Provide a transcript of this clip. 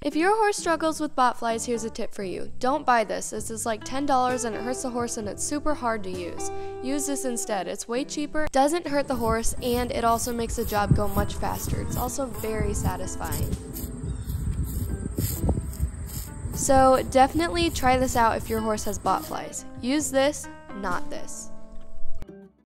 If your horse struggles with botflies, here's a tip for you. Don't buy this. This is like $10 and it hurts the horse and it's super hard to use. Use this instead. It's way cheaper, doesn't hurt the horse, and it also makes the job go much faster. It's also very satisfying. So definitely try this out if your horse has botflies. Use this, not this.